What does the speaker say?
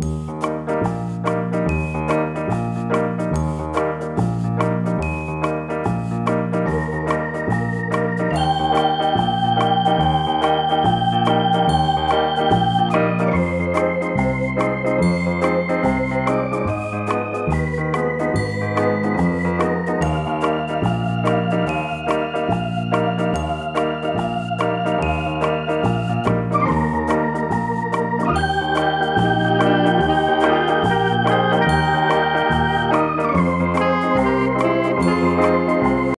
Música